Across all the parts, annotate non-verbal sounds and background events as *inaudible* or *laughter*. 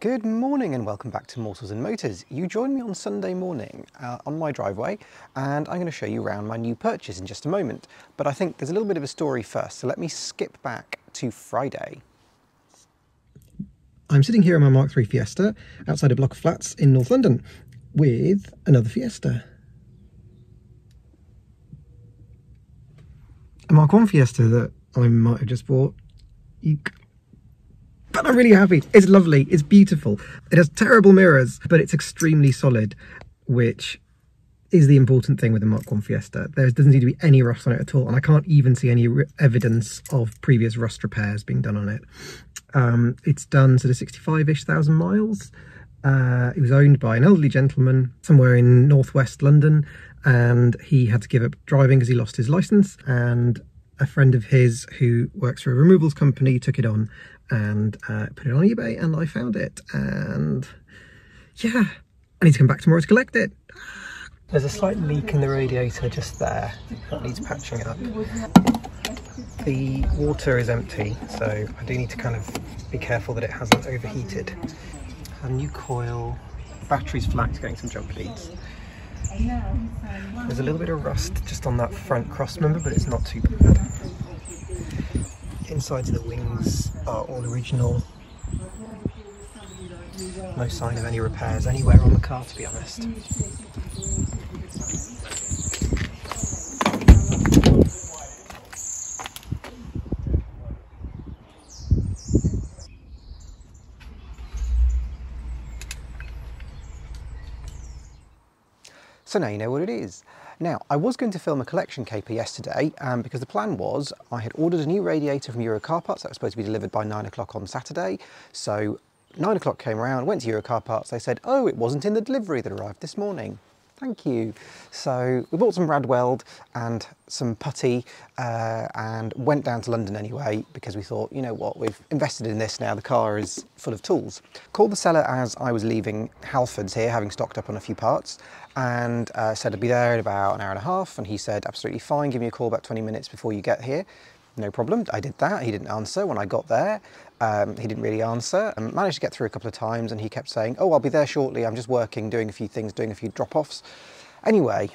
Good morning and welcome back to Morsels and Motors. You join me on Sunday morning uh, on my driveway and I'm going to show you around my new purchase in just a moment. But I think there's a little bit of a story first, so let me skip back to Friday. I'm sitting here in my Mark III Fiesta outside a block of flats in North London with another Fiesta. A Mark 1 Fiesta that I might have just bought. I'm really happy. It's lovely. It's beautiful. It has terrible mirrors, but it's extremely solid, which is the important thing with the Mark 1 Fiesta. There doesn't seem to be any rust on it at all, and I can't even see any evidence of previous rust repairs being done on it. Um, it's done sort of 65-ish thousand miles. Uh, it was owned by an elderly gentleman somewhere in northwest London, and he had to give up driving because he lost his license. And a friend of his who works for a removals company took it on and uh, put it on eBay and I found it and yeah I need to come back tomorrow to collect it. There's a slight leak in the radiator just there that needs patching up. The water is empty so I do need to kind of be careful that it hasn't overheated. A new coil, battery's flat, getting some jump leads. There's a little bit of rust just on that front cross member but it's not too bad insides of the wings are all original. No sign of any repairs anywhere on the car to be honest. So now you know what it is. Now, I was going to film a collection caper yesterday um, because the plan was I had ordered a new radiator from Euro Car Parts that was supposed to be delivered by nine o'clock on Saturday. So nine o'clock came around, went to Euro Car Parts, they said, oh, it wasn't in the delivery that arrived this morning. Thank you. So we bought some Radweld and some putty uh, and went down to London anyway because we thought, you know what, we've invested in this now, the car is full of tools. Called the seller as I was leaving Halfords here, having stocked up on a few parts, and uh, said I'd be there in about an hour and a half, and he said, absolutely fine, give me a call about 20 minutes before you get here. No problem, I did that, he didn't answer when I got there. Um, he didn't really answer. I managed to get through a couple of times and he kept saying, oh, I'll be there shortly. I'm just working, doing a few things, doing a few drop-offs. Anyway,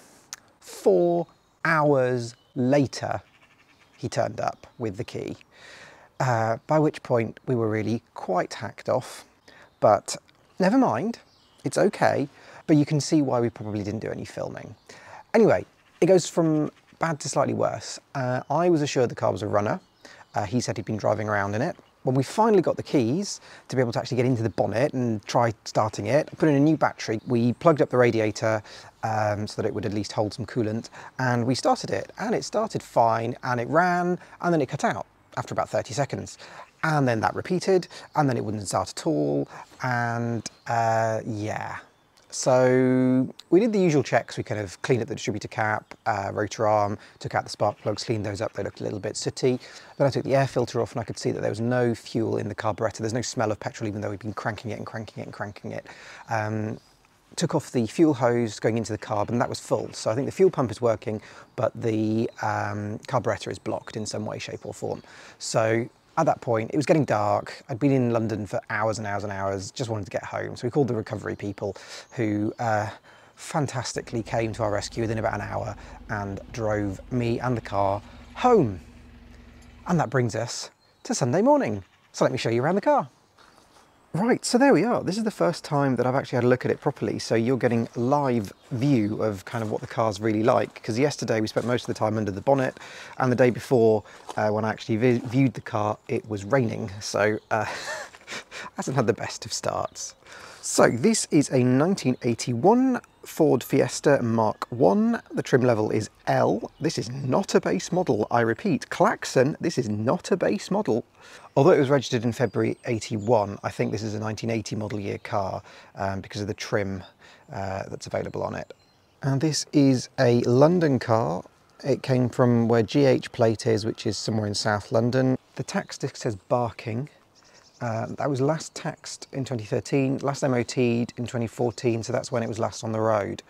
four hours later, he turned up with the key. Uh, by which point we were really quite hacked off. But never mind, it's okay. But you can see why we probably didn't do any filming. Anyway, it goes from bad to slightly worse. Uh, I was assured the car was a runner. Uh, he said he'd been driving around in it. When we finally got the keys to be able to actually get into the bonnet and try starting it, put in a new battery, we plugged up the radiator um, so that it would at least hold some coolant and we started it and it started fine and it ran and then it cut out after about 30 seconds and then that repeated and then it wouldn't start at all and uh, yeah so we did the usual checks. We kind of cleaned up the distributor cap, uh, rotor arm, took out the spark plugs, cleaned those up. They looked a little bit sooty. Then I took the air filter off and I could see that there was no fuel in the carburettor. There's no smell of petrol, even though we'd been cranking it and cranking it and cranking it. Um, took off the fuel hose going into the carb and that was full. So I think the fuel pump is working, but the um, carburettor is blocked in some way, shape or form. So at that point, it was getting dark. I'd been in London for hours and hours and hours, just wanted to get home. So we called the recovery people who uh, fantastically came to our rescue within about an hour and drove me and the car home. And that brings us to Sunday morning. So let me show you around the car. Right, so there we are. This is the first time that I've actually had a look at it properly, so you're getting a live view of kind of what the car's really like. Because yesterday we spent most of the time under the bonnet, and the day before, uh, when I actually viewed the car, it was raining, so uh, *laughs* hasn't had the best of starts. So this is a 1981 Ford Fiesta Mark 1. The trim level is L. This is not a base model, I repeat. Klaxon, this is not a base model. Although it was registered in February 81, I think this is a 1980 model year car um, because of the trim uh, that's available on it. And this is a London car. It came from where GH Plate is, which is somewhere in South London. The tax disc says Barking, uh, that was last taxed in 2013, last MOT'd in 2014, so that's when it was last on the road.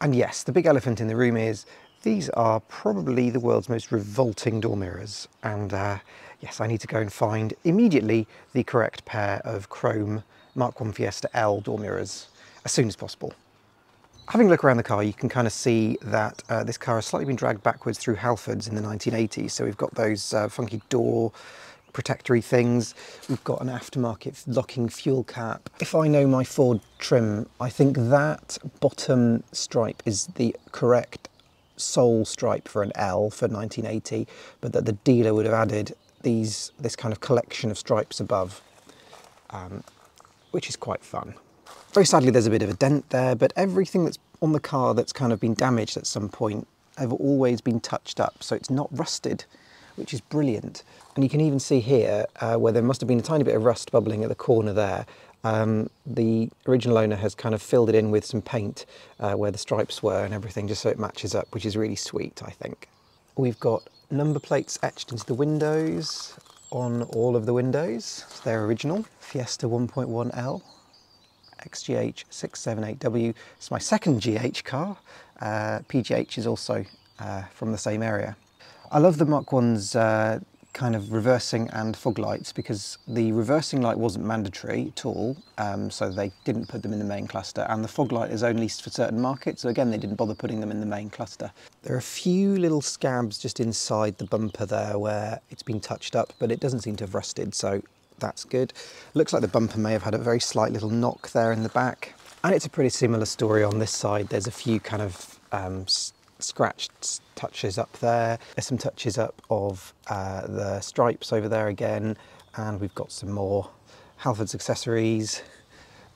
And yes, the big elephant in the room is these are probably the world's most revolting door mirrors. And uh, yes, I need to go and find immediately the correct pair of chrome Mark 1 Fiesta L door mirrors as soon as possible. Having a look around the car, you can kind of see that uh, this car has slightly been dragged backwards through Halfords in the 1980s. So we've got those uh, funky door protectory things. We've got an aftermarket locking fuel cap. If I know my Ford trim, I think that bottom stripe is the correct sole stripe for an L for 1980, but that the dealer would have added these this kind of collection of stripes above, um, which is quite fun. Very sadly, there's a bit of a dent there, but everything that's on the car that's kind of been damaged at some point have always been touched up, so it's not rusted, which is brilliant. And you can even see here uh, where there must have been a tiny bit of rust bubbling at the corner there. Um, the original owner has kind of filled it in with some paint uh, where the stripes were and everything, just so it matches up, which is really sweet, I think. We've got number plates etched into the windows on all of the windows. So they're original. Fiesta 1.1L, XGH 678W. It's my second GH car. Uh, PGH is also uh, from the same area. I love the Mark 1's uh, kind of reversing and fog lights because the reversing light wasn't mandatory at all, um, so they didn't put them in the main cluster, and the fog light is only for certain markets, so again, they didn't bother putting them in the main cluster. There are a few little scabs just inside the bumper there where it's been touched up, but it doesn't seem to have rusted, so that's good. Looks like the bumper may have had a very slight little knock there in the back. And it's a pretty similar story on this side. There's a few kind of um, scratched touches up there. There's some touches up of uh, the stripes over there again, and we've got some more Halfords accessories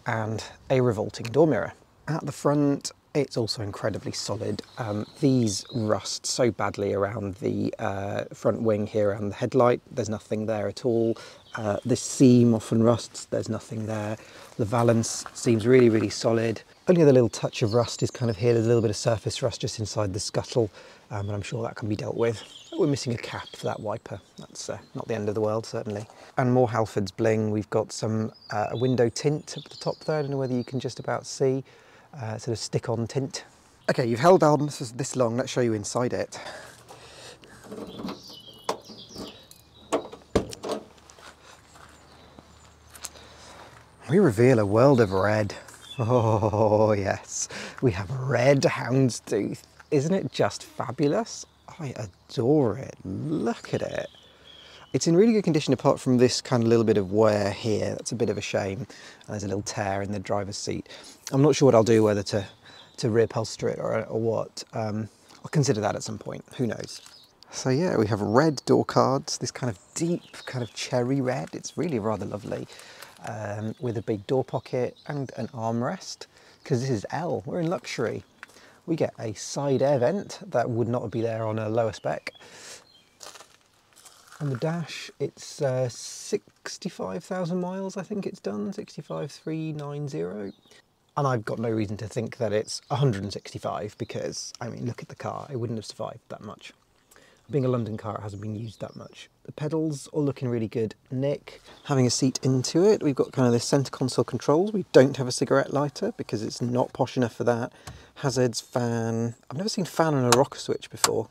and a revolting door mirror. At the front, it's also incredibly solid. Um, these rust so badly around the uh, front wing here and the headlight. There's nothing there at all. Uh, this seam often rusts, there's nothing there. The valance seems really, really solid. Only the little touch of rust is kind of here. There's a little bit of surface rust just inside the scuttle, um, and I'm sure that can be dealt with. We're missing a cap for that wiper. That's uh, not the end of the world, certainly. And more Halfords bling. We've got some uh, window tint at the top there. I don't know whether you can just about see. Uh, sort of stick-on tint. Okay, you've held on this long. Let's show you inside it. We reveal a world of red. *laughs* Oh yes, we have red houndstooth. Isn't it just fabulous? I adore it. Look at it. It's in really good condition apart from this kind of little bit of wear here. That's a bit of a shame. And there's a little tear in the driver's seat. I'm not sure what I'll do, whether to, to reupholster it or, or what. Um, I'll consider that at some point. Who knows? So yeah, we have red door cards, this kind of deep kind of cherry red. It's really rather lovely um, with a big door pocket and an armrest because this is L, we're in luxury. We get a side air vent that would not be there on a lower spec. On the dash, it's uh, 65,000 miles, I think it's done, 65,390. And I've got no reason to think that it's 165 because, I mean, look at the car, it wouldn't have survived that much. Being a London car, it hasn't been used that much. The pedals all looking really good. Nick, having a seat into it. We've got kind of the centre console controls. We don't have a cigarette lighter because it's not posh enough for that. Hazards, fan. I've never seen fan on a rocker switch before.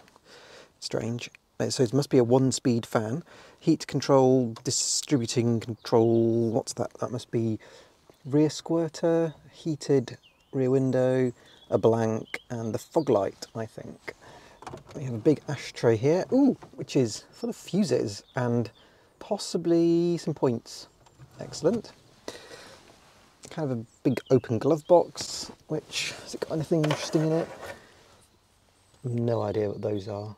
Strange. Uh, so it must be a one-speed fan. Heat control, distributing control, what's that? That must be rear squirter, heated rear window, a blank, and the fog light, I think. We have a big ashtray here, ooh, which is full of fuses and possibly some points. Excellent. Kind of a big open glove box, which has it got anything interesting in it? No idea what those are.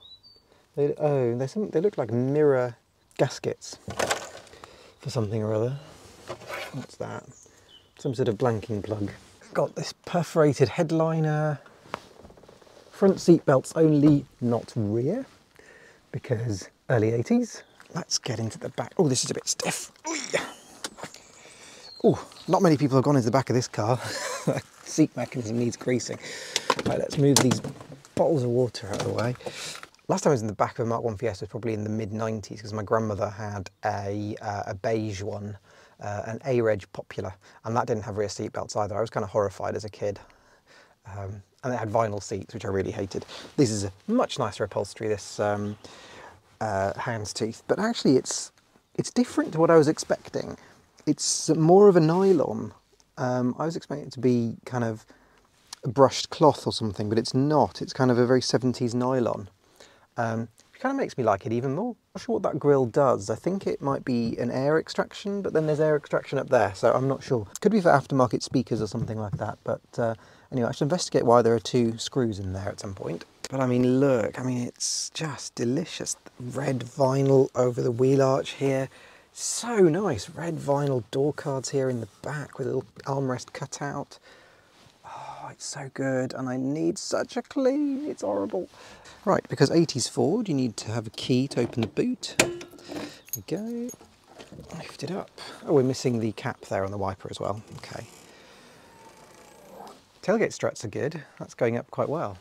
They, oh, some, they look like mirror gaskets for something or other. What's that? Some sort of blanking plug. Got this perforated headliner, Front seat belts only, not rear, because early 80s. Let's get into the back. Oh, this is a bit stiff. Oh, not many people have gone into the back of this car. *laughs* seat mechanism needs greasing. Right, let's move these bottles of water out of the way. Last time I was in the back of a Mark 1 Fiesta was probably in the mid 90s because my grandmother had a, uh, a beige one, uh, an A-Reg Popular, and that didn't have rear seat belts either. I was kind of horrified as a kid. Um, and it had vinyl seats, which I really hated. This is a much nicer upholstery, this um, uh, but actually it's, it's different to what I was expecting. It's more of a nylon. Um, I was expecting it to be kind of a brushed cloth or something, but it's not. It's kind of a very 70s nylon. Um, it kind of makes me like it even more. Not sure what that grill does. I think it might be an air extraction, but then there's air extraction up there, so I'm not sure. Could be for aftermarket speakers or something like that, but uh, anyway, I should investigate why there are two screws in there at some point. But I mean, look, I mean, it's just delicious. Red vinyl over the wheel arch here. So nice. Red vinyl door cards here in the back with a little armrest cutout. Oh, it's so good. And I need such a clean. It's horrible. Right, because 80s Ford, you need to have a key to open the boot. There we go. Lift it up. Oh, we're missing the cap there on the wiper as well. Okay. Tailgate struts are good. That's going up quite well.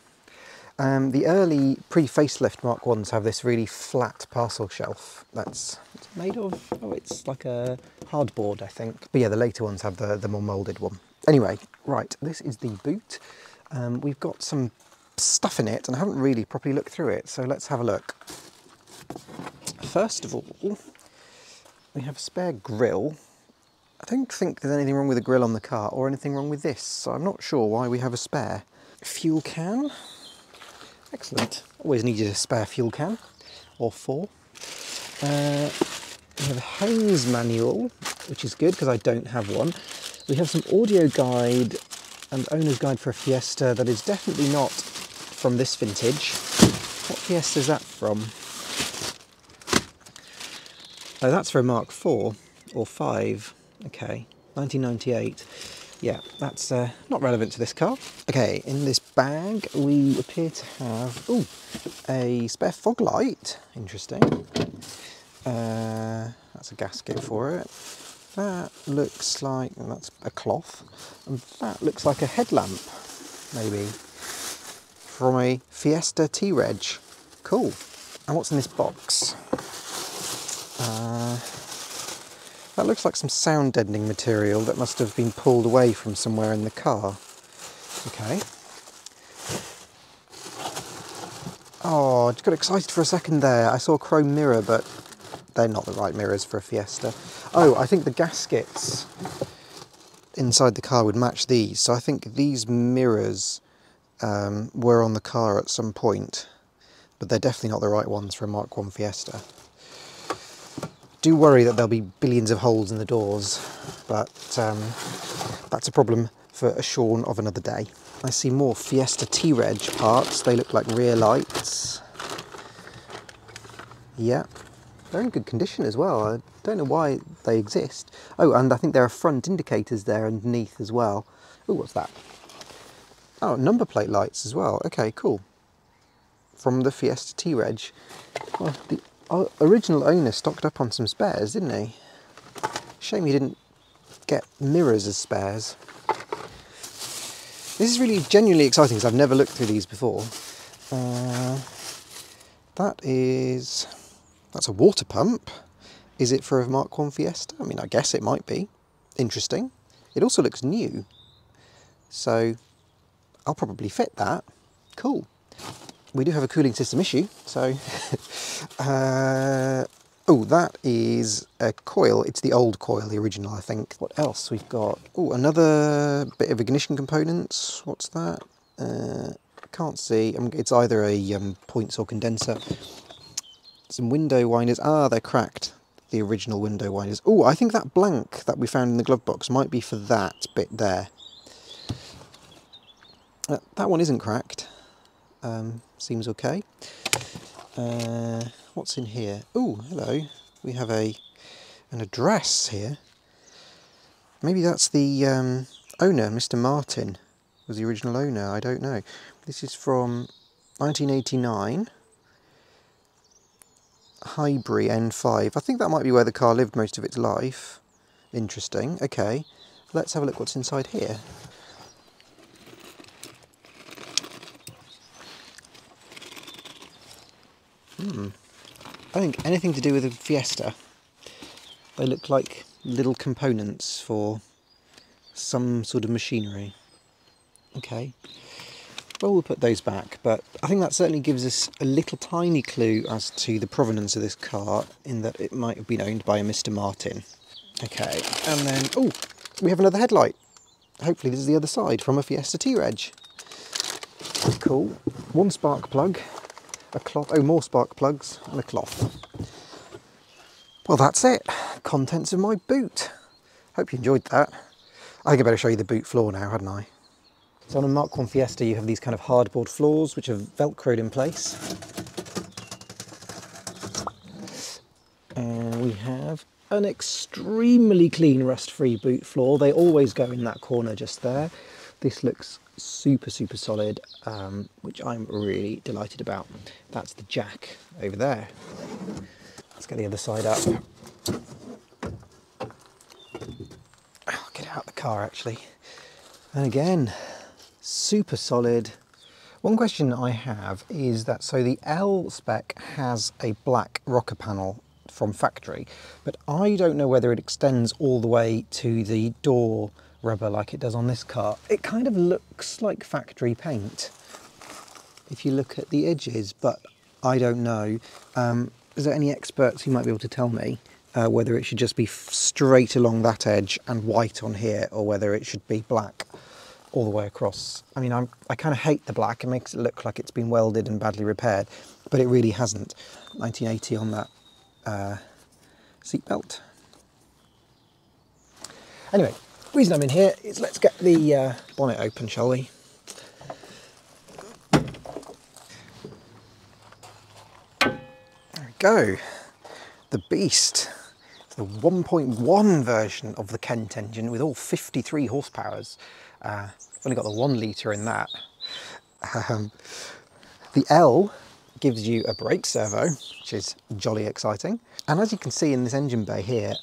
Um, the early pre-facelift Mark 1s have this really flat parcel shelf that's made of, oh, it's like a hardboard, I think. But yeah, the later ones have the, the more moulded one. Anyway, right, this is the boot. Um, we've got some stuff in it and I haven't really properly looked through it, so let's have a look. First of all, we have a spare grill. I don't think there's anything wrong with the grill on the car or anything wrong with this, so I'm not sure why we have a spare. Fuel can, Excellent. Always needed a spare fuel can, or four. Uh, we have a Haynes manual, which is good because I don't have one. We have some audio guide and owner's guide for a Fiesta that is definitely not from this vintage. What Fiesta is that from? Oh, that's for a Mark 4 or 5. Okay, 1998 yeah, that's uh, not relevant to this car. Okay, in this bag we appear to have ooh, a spare fog light. Interesting. Uh, that's a gasket for it. That looks like that's a cloth, and that looks like a headlamp, maybe from a Fiesta T-Reg. Cool. And what's in this box? Uh, that looks like some sound deadening material that must have been pulled away from somewhere in the car. Okay. Oh, I just got excited for a second there. I saw a chrome mirror, but they're not the right mirrors for a Fiesta. Oh, I think the gaskets inside the car would match these. So I think these mirrors um, were on the car at some point, but they're definitely not the right ones for a Mark 1 Fiesta do worry that there'll be billions of holes in the doors, but um, that's a problem for a Sion of another day. I see more Fiesta T-Reg parts. They look like rear lights. Yeah, they're in good condition as well. I don't know why they exist. Oh, and I think there are front indicators there underneath as well. Oh, what's that? Oh, number plate lights as well. Okay, cool. From the Fiesta T-Reg. Well, the original owner stocked up on some spares, didn't he? Shame he didn't get mirrors as spares. This is really genuinely exciting because I've never looked through these before. Uh, that is, that's a water pump. Is it for a Mark 1 Fiesta? I mean, I guess it might be. Interesting. It also looks new. So I'll probably fit that. Cool we do have a cooling system issue, so... *laughs* uh, oh, that is a coil. It's the old coil, the original, I think. What else we've got? Oh, another bit of ignition components. What's that? Uh, can't see. Mean, it's either a um, points or condenser. Some window winders. Ah, they're cracked. The original window winders. Oh, I think that blank that we found in the glove box might be for that bit there. That one isn't cracked. Um, seems okay. Uh, what's in here? Oh, hello. We have a an address here. Maybe that's the um, owner, Mr. Martin, was the original owner. I don't know. This is from 1989. Highbury N5. I think that might be where the car lived most of its life. Interesting. Okay, let's have a look what's inside here. Hmm. I think anything to do with a Fiesta. They look like little components for some sort of machinery. Okay. Well, we'll put those back, but I think that certainly gives us a little tiny clue as to the provenance of this car, in that it might have been owned by a Mr. Martin. Okay, and then, oh, we have another headlight. Hopefully this is the other side from a Fiesta T-Reg. Cool. One spark plug, a cloth, oh, more spark plugs, and a cloth. Well, that's it. Contents of my boot. Hope you enjoyed that. I think I better show you the boot floor now, hadn't I? So on a Mark 1 Fiesta, you have these kind of hardboard floors, which are velcroed in place. And we have an extremely clean rust-free boot floor. They always go in that corner just there. This looks super, super solid, um, which I'm really delighted about. That's the jack over there. Let's get the other side up. I'll get out the car actually. And again, super solid. One question I have is that, so the L spec has a black rocker panel from factory, but I don't know whether it extends all the way to the door rubber like it does on this car. It kind of looks like factory paint if you look at the edges, but I don't know. Um, is there any experts who might be able to tell me uh, whether it should just be straight along that edge and white on here, or whether it should be black all the way across. I mean, I'm, I kind of hate the black. It makes it look like it's been welded and badly repaired, but it really hasn't. 1980 on that uh, seatbelt. Anyway, reason I'm in here is let's get the uh, bonnet open, shall we? There we go. The Beast. The 1.1 version of the Kent engine with all 53 horsepowers. Uh, only got the one litre in that. Um, the L gives you a brake servo, which is jolly exciting. And as you can see in this engine bay here,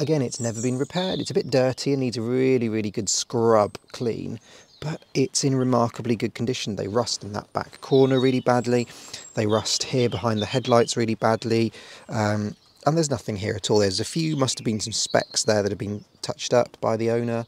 again, it's never been repaired. It's a bit dirty and needs a really, really good scrub clean, but it's in remarkably good condition. They rust in that back corner really badly. They rust here behind the headlights really badly. Um, and there's nothing here at all. There's a few, must have been some specks there that have been touched up by the owner.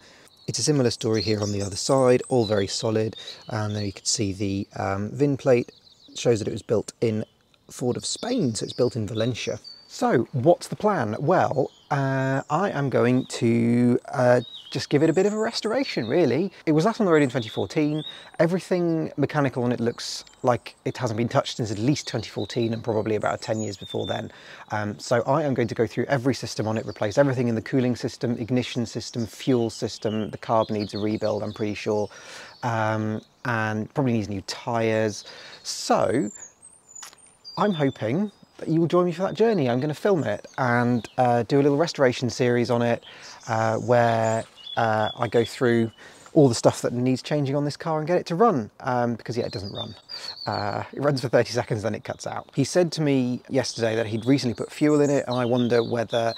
It's a similar story here on the other side, all very solid. And there you can see the um, VIN plate shows that it was built in Ford of Spain, so it's built in Valencia. So what's the plan? Well, uh, I am going to uh, just give it a bit of a restoration, really. It was last on the road in 2014. Everything mechanical on it looks like it hasn't been touched since at least 2014 and probably about 10 years before then. Um, so I am going to go through every system on it, replace everything in the cooling system, ignition system, fuel system. The carb needs a rebuild, I'm pretty sure. Um, and probably needs new tyres. So I'm hoping you will join me for that journey. I'm going to film it and uh, do a little restoration series on it uh, where uh, I go through all the stuff that needs changing on this car and get it to run um, because yeah it doesn't run uh, it runs for 30 seconds then it cuts out he said to me yesterday that he'd recently put fuel in it and I wonder whether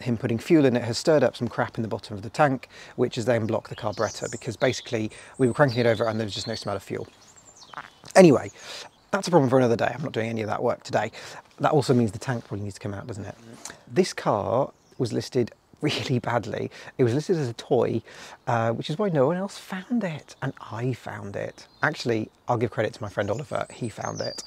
him putting fuel in it has stirred up some crap in the bottom of the tank, which has then blocked the carburettor because basically we were cranking it over and there was just no smell of fuel. Anyway, that's a problem for another day. I'm not doing any of that work today. That also means the tank probably needs to come out, doesn't it? This car was listed *laughs* really badly. It was listed as a toy, uh, which is why no one else found it. And I found it. Actually, I'll give credit to my friend Oliver. He found it.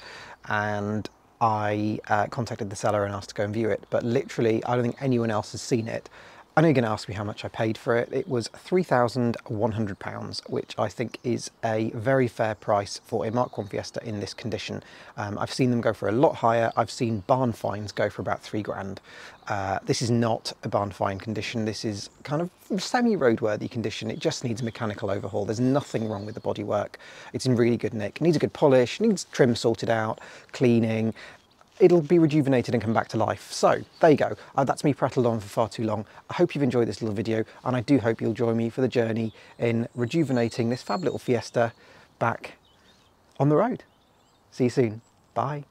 And I uh, contacted the seller and asked to go and view it, but literally I don't think anyone else has seen it. I know you're going to ask me how much I paid for it. It was £3,100, which I think is a very fair price for a Mark 1 Fiesta in this condition. Um, I've seen them go for a lot higher. I've seen barn finds go for about three grand. Uh, this is not a barn find condition. This is kind of semi-roadworthy condition. It just needs a mechanical overhaul. There's nothing wrong with the bodywork. It's in really good nick. It needs a good polish, needs trim sorted out, cleaning, it'll be rejuvenated and come back to life. So there you go. Uh, that's me prattled on for far too long. I hope you've enjoyed this little video and I do hope you'll join me for the journey in rejuvenating this fab little Fiesta back on the road. See you soon. Bye.